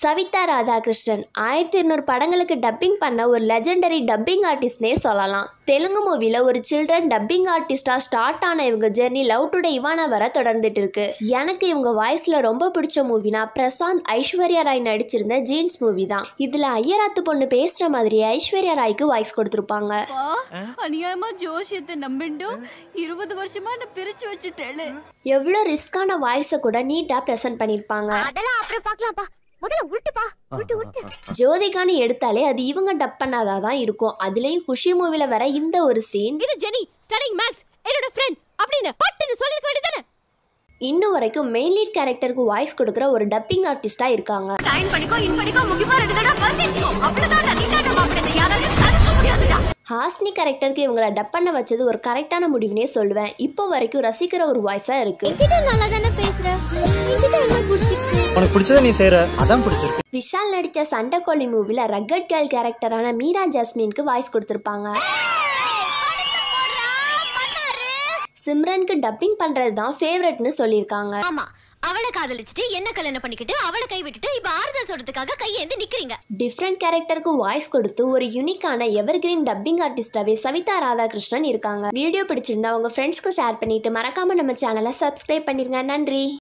சவிதா ராதாகிருஷ்ணன். ஆயிரத்தி இருநூறு படங்களுக்கு டப்பிங் பண்ண ஒரு லெஜெண்டரி டப்பிங் ஆர்டிஸ்ட்னே சொல்லலாம். தெலுங்கு மூவில ஒரு சில்ட்ரன் டப்பிங் ஆர்டிஸ்டா ஸ்டார்ட் ஆன இவங்க ஜெர்னி லவ் டுடே இவானா வர தொடர்ந்துட்டு இருக்கு. எனக்கு இவங்க வாய்ஸ்ல ரொம்ப பிடிச்ச மூவினா பிரசாந்த் ஐஸ்வர்யா ராய் நடிச்சிருந்த ஜீன்ஸ் மூவி தான். இதுல ஐயராத்து பொண்ணு பேசுற மாதிரி ஐஸ்வர்யா ராய்க்கு வாய்ஸ் கொடுத்துருப்பாங்க. அநியாயமா ஜோசியத்தை நம்பிண்டு இருபது வருஷமா என்ன பிரிச்சு வச்சுட்டேளே. எவ்வளோ ரிஸ்கான வாய்ஸை கூட நீட்டாக ப்ரெசென்ட் பண்ணியிருப்பாங்க அதெல்லாம் அப்புறம் பார்க்கலாம்ப்பா. முதல்ல உருட்டுப்பா உருட்டு உருட்டு. ஜோதிகான்னு எடுத்தாலே அது இவங்க டப் பண்ணாதா தான் இருக்கும். அதுலேயும் குஷி மூவில வர இந்த ஒரு சீன் இது ஜெனி ஸ்டடிங் மேக்ஸ் என்னோட ஃப்ரெண்ட் அப்படின்னு பட்டுன்னு சொல்லிருக்க வேண்டியதானே இன்னும் வரைக்கும் மெயின் லீட் கேரக்டருக்கு வாய்ஸ் கொடுக்குற ஒரு டப்பிங் ஆர்டிஸ்டா இருக்காங்க. டைம் பண்ணிக்கோ இன் பண்ணிக்கோ முக்கியமா ரெண்டு தடவை பழுத்திச்சுக்கோ அவ்வளவுதான் நீ தான் மாப்பிள்ளை யாராலையும் தடுக்க முடியாதுடா. ஹாஸ்னி கேரக்டருக்கு இவங்கள டப் பண்ண வச்சது ஒரு கரெக்டான முடிவுனே சொல்லுவேன். இப்போ வரைக்கும் ரசிக்கிற ஒரு வாய்ஸா இருக்கு. நல்லா தானே பேசுற? உனக்கு பிடிச்சதை நீ செய்யற அதான் பிடிச்சிருக்கு. விஷால் நடித்த சண்டைக்கோழி மூவில ரக்கட் கேர்ள் கேரக்டரான மீரா ஜாஸ்மின்க்கு வாய்ஸ் கொடுத்துருப்பாங்க. சிம்ரனுக்கு டப்பிங் பண்றது தான் ஃபேவரட்னு சொல்லியிருக்காங்க. ஆமா அவளை காதலிச்சுட்டு என்ன கல்யாணம் பண்ணிக்கிட்டு அவளை கை விட்டுட்டு இப்ப ஆறுதல் சொல்றதுக்காக கையேந்தி நிக்கிறீங்க. டிஃப்ரெண்ட் கேரக்டருக்கு வாய்ஸ் கொடுத்து ஒரு யூனிக்கான எவர்கிரீன் டப்பிங் ஆர்டிஸ்டாவே சவிதா ராதாகிருஷ்ணன் இருக்காங்க. வீடியோ பிடிச்சிருந்தா உங்க ஃப்ரெண்ட்ஸ்க்கு ஷேர் பண்ணிட்டு மறக்காம நம்ம சேனலை சப்ஸ்கிரைப் பண்ணிருங்க. நன்றி.